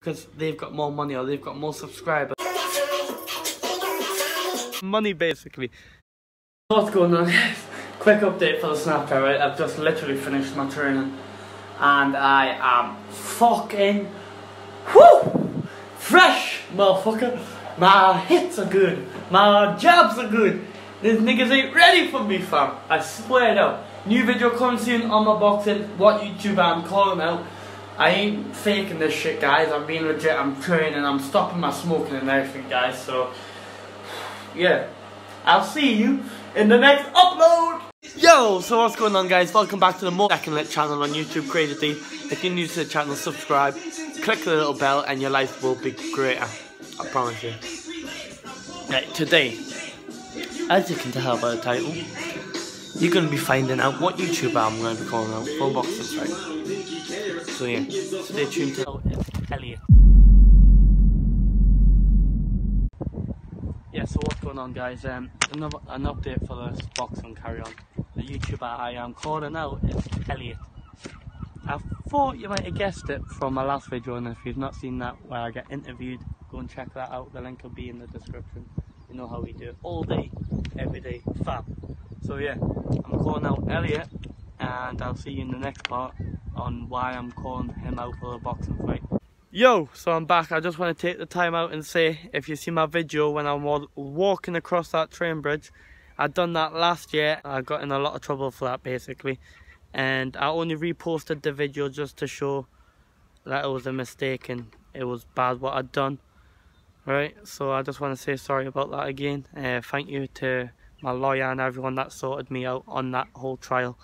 because they've got more money or they've got more subscribers. Money basically. What's going on guys? Quick update for the Snapchat, right? I've just literally finished my training and I am fucking whoo fresh motherfucker. My hits are good, my jabs are good. These niggas ain't ready for me fam. I swear now. New video coming soon on my boxing, what YouTube I'm calling out. I ain't faking this shit, guys. I'm being legit. I'm training. And I'm stopping my smoking and everything, guys. So, yeah. I'll see you in the next upload. Yo, so what's going on, guys? Welcome back to the More Second Lit channel on YouTube, Crazy D. If you're new to the channel, subscribe, click the little bell, and your life will be greater. I promise you. Right, today, as you can tell by the title, you're going to be finding out what YouTuber I'm going to be calling out for boxing fight. So yeah, stay tuned to Elliot. Yeah, so what's going on guys? Um, another an update for the boxing carry on. The YouTuber I am calling out is Elliot. I thought you might have guessed it from my last video and if you've not seen that where I get interviewed, go and check that out. The link will be in the description. You know how we do it all day, every day, fab. So yeah, I'm calling out Elliot and I'll see you in the next part on why I'm calling him out for a boxing fight. Yo, so I'm back. I just want to take the time out and say, if you see my video when I'm walking across that train bridge, I done that last year. I got in a lot of trouble for that basically. And I only reposted the video just to show that it was a mistake and it was bad what I'd done. Right, so I just want to say sorry about that again. Uh, thank you to my lawyer and everyone that sorted me out on that whole trial.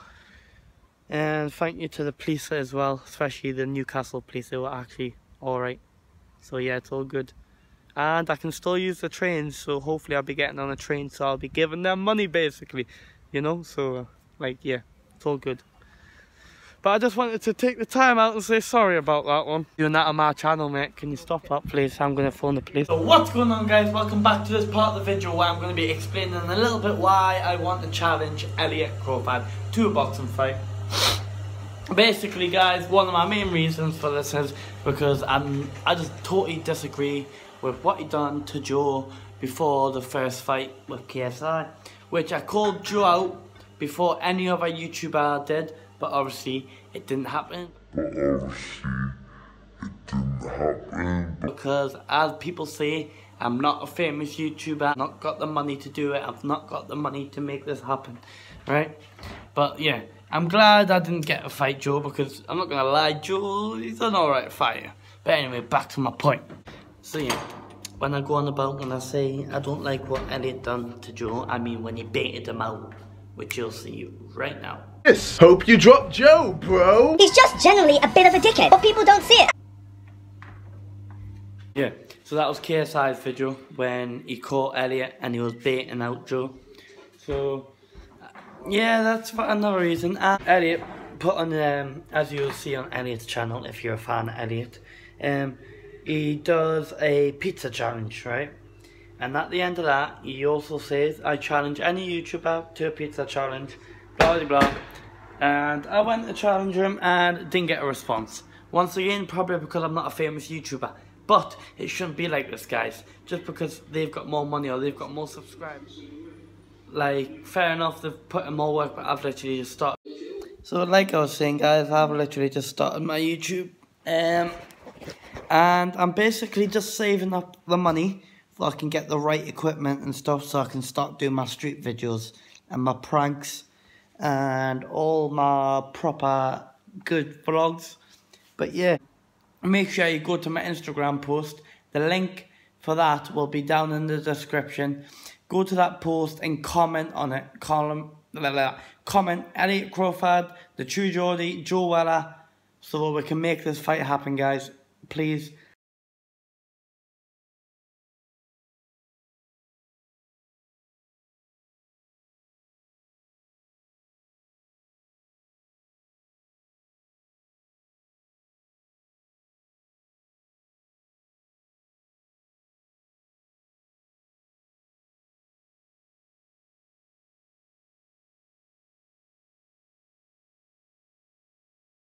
And thank you to the police as well, especially the Newcastle police, they were actually alright. So yeah, it's all good. And I can still use the trains, so hopefully I'll be getting on a train, so I'll be giving them money basically, you know? So, like, yeah, it's all good. But I just wanted to take the time out and say sorry about that one. Doing that on my channel, mate. Can you stop that, please? I'm going to phone the police. So what's going on, guys? Welcome back to this part of the video where I'm going to be explaining a little bit why I want to challenge Elliot Crawford to a boxing fight basically guys one of my main reasons for this is because I'm I just totally disagree with what he done to Joe before the first fight with KSI which I called Joe out before any other YouTuber did but obviously it didn't happen but obviously it didn't happen because as people say I'm not a famous YouTuber I've not got the money to do it I've not got the money to make this happen right but yeah I'm glad I didn't get a fight Joe because I'm not gonna lie, Joe, he's an alright fighter. But anyway, back to my point. So yeah, when I go on about when I say I don't like what Elliot done to Joe, I mean when he baited him out, which you'll see right now. Yes, hope you dropped Joe, bro. He's just generally a bit of a dickhead, but people don't see it. Yeah, so that was KSI's video when he caught Elliot and he was baiting out Joe. So yeah, that's for another reason. Uh, Elliot put on, um, as you'll see on Elliot's channel, if you're a fan of Elliot, um, he does a pizza challenge, right? And at the end of that, he also says, I challenge any YouTuber to a pizza challenge, blah, blah, blah. And I went to challenge him and didn't get a response. Once again, probably because I'm not a famous YouTuber. But it shouldn't be like this, guys. Just because they've got more money or they've got more subscribers like fair enough they've put in more work but I've literally just started so like I was saying guys I've literally just started my YouTube um and I'm basically just saving up the money so I can get the right equipment and stuff so I can start doing my street videos and my pranks and all my proper good vlogs but yeah make sure you go to my Instagram post the link for that will be down in the description go to that post and comment on it. Column, blah, blah, comment Elliot Crawford, the True Geordie, Joe Weller, so we can make this fight happen, guys. Please